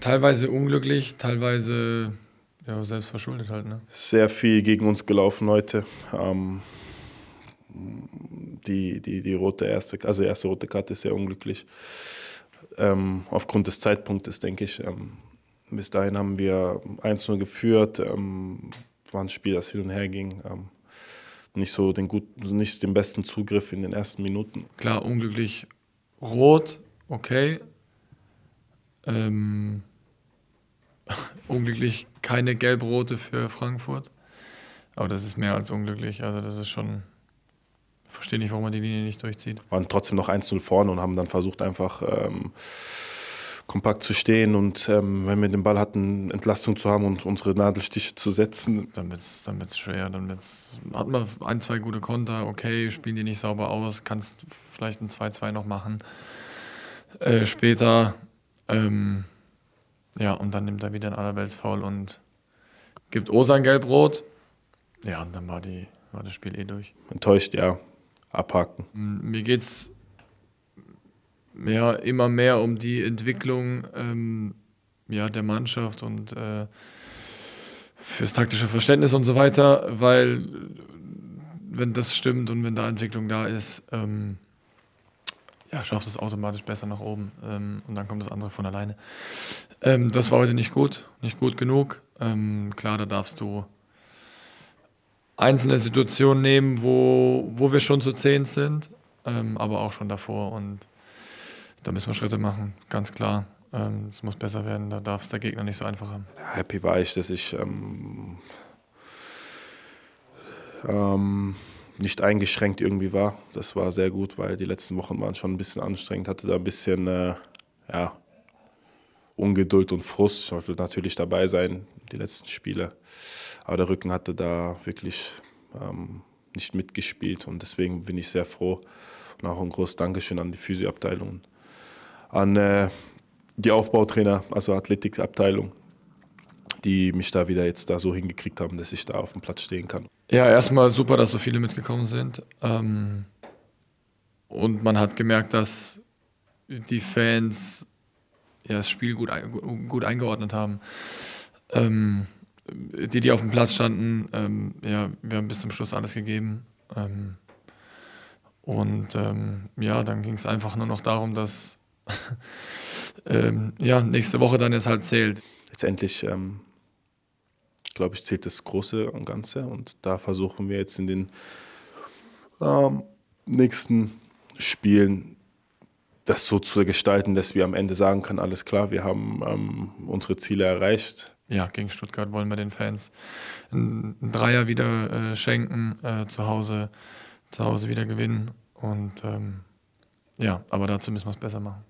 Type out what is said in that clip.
Teilweise unglücklich, teilweise ja, selbst verschuldet halt. Ne? Sehr viel gegen uns gelaufen heute. Ähm, die, die, die rote erste, also erste rote Karte ist sehr unglücklich. Ähm, aufgrund des Zeitpunktes, denke ich. Ähm, bis dahin haben wir 1-0 geführt. Ähm, war ein Spiel, das hin und her ging. Ähm, nicht so den gut, nicht den besten Zugriff in den ersten Minuten. Klar, unglücklich rot, okay. Ähm, unglücklich keine gelb-rote für Frankfurt. Aber das ist mehr als unglücklich. Also das ist schon. Ich verstehe nicht, warum man die Linie nicht durchzieht. Waren trotzdem noch 1-0 vorne und haben dann versucht, einfach ähm, kompakt zu stehen und ähm, wenn wir den Ball hatten, Entlastung zu haben und unsere Nadelstiche zu setzen. Dann wird es dann wird's schwer. Dann wird's, hat man ein, zwei gute Konter, okay, spielen die nicht sauber aus, kannst vielleicht ein 2-2 noch machen. Äh, später, ähm, ja, und dann nimmt er wieder ein Allerwelts faul und gibt Osan gelb-rot. Ja, und dann war, die, war das Spiel eh durch. Enttäuscht, ja. Abhaken. Mir geht's ja, immer mehr um die Entwicklung ähm, ja, der Mannschaft und äh, fürs taktische Verständnis und so weiter, weil wenn das stimmt und wenn da Entwicklung da ist, ähm, ja, schaffst es automatisch besser nach oben ähm, und dann kommt das andere von alleine. Ähm, das war heute nicht gut, nicht gut genug. Ähm, klar, da darfst du einzelne Situationen nehmen, wo, wo wir schon zu zehn sind, ähm, aber auch schon davor und da müssen wir Schritte machen, ganz klar. Ähm, es muss besser werden, da darf es der Gegner nicht so einfach haben. Happy war ich, dass ich ähm, nicht eingeschränkt irgendwie war. Das war sehr gut, weil die letzten Wochen waren schon ein bisschen anstrengend, hatte da ein bisschen äh, ja, Ungeduld und Frust. Ich wollte natürlich dabei sein, die letzten Spiele. Aber der Rücken hatte da wirklich ähm, nicht mitgespielt und deswegen bin ich sehr froh. Und auch ein großes Dankeschön an die Physioabteilung an äh, die Aufbautrainer, also Athletikabteilung, die mich da wieder jetzt da so hingekriegt haben, dass ich da auf dem Platz stehen kann. Ja, erstmal super, dass so viele mitgekommen sind. Ähm, und man hat gemerkt, dass die Fans ja, das Spiel gut, gut eingeordnet haben. Ähm, die, die auf dem Platz standen, ähm, ja, wir haben bis zum Schluss alles gegeben. Und ja, dann ging es einfach nur noch darum, dass ähm, ja, nächste Woche dann jetzt halt zählt. Letztendlich, ähm, glaube ich, zählt das Große und Ganze und da versuchen wir jetzt in den ähm, nächsten Spielen das so zu gestalten, dass wir am Ende sagen können, alles klar, wir haben ähm, unsere Ziele erreicht. Ja, gegen Stuttgart wollen wir den Fans einen Dreier wieder äh, schenken, äh, zu Hause, zu Hause wieder gewinnen und ähm, ja, aber dazu müssen wir es besser machen.